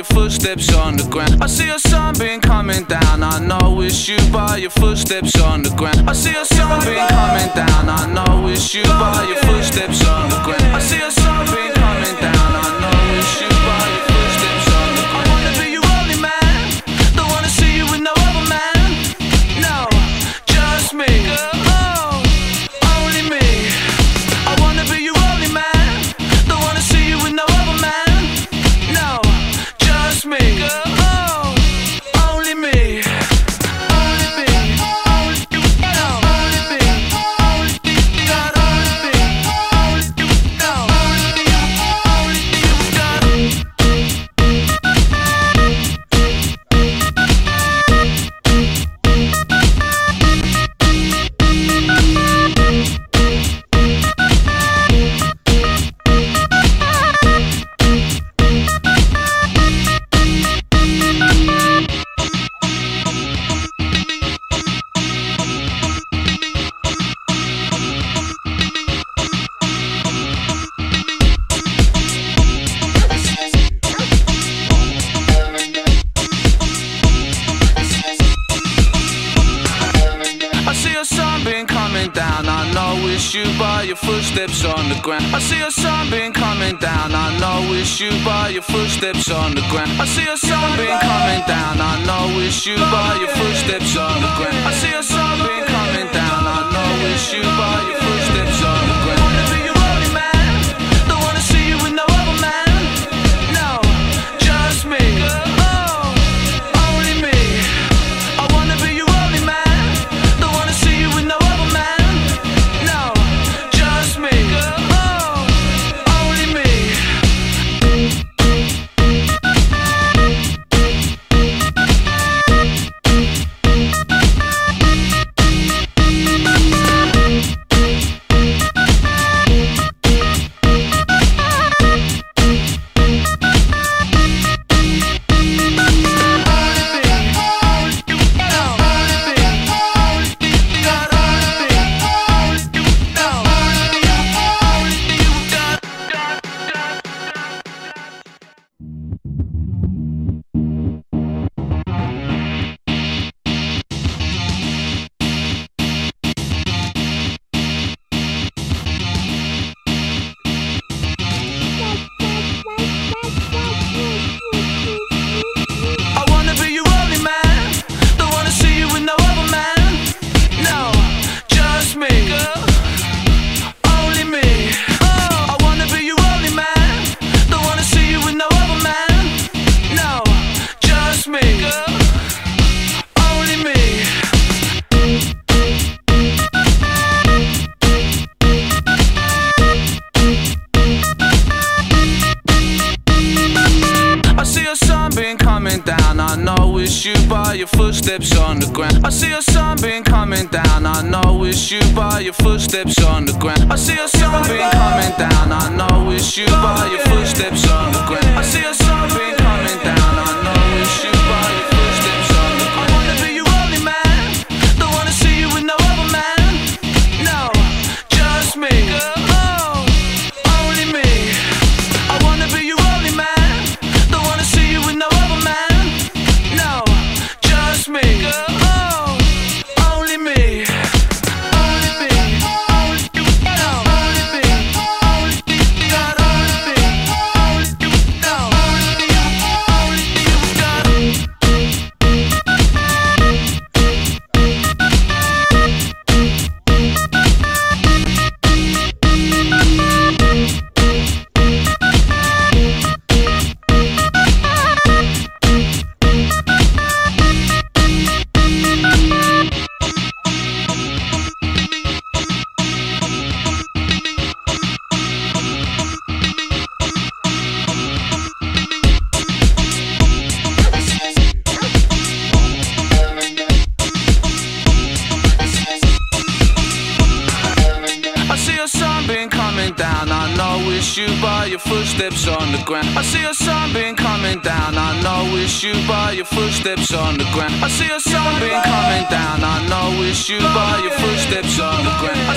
your footsteps on the ground. I see a sunbeam coming down. I know it's you by your footsteps on the ground. I see a sunbeam coming down. I know it's you by your footsteps on the ground. I see a sunbeam it's you by your footsteps on the ground. I see a sunbeam coming down. I know it's you by your footsteps on the ground. I see a sunbeam coming down. I know it's you by your footsteps on the ground. I see a sunbeam coming down. I know it's you by your footsteps your footsteps on the ground. I see a sunbeam coming down. I know it's you by your footsteps on the ground. I see a sunbeam coming down. I know it's you by your footsteps on the ground. I see a sunbeam coming down. I know it's you by your footsteps on the ground. I see a sunbeam coming down. I know it's you by your footsteps on the ground. I see a sunbeam coming down. I know it's you by your footsteps on the ground.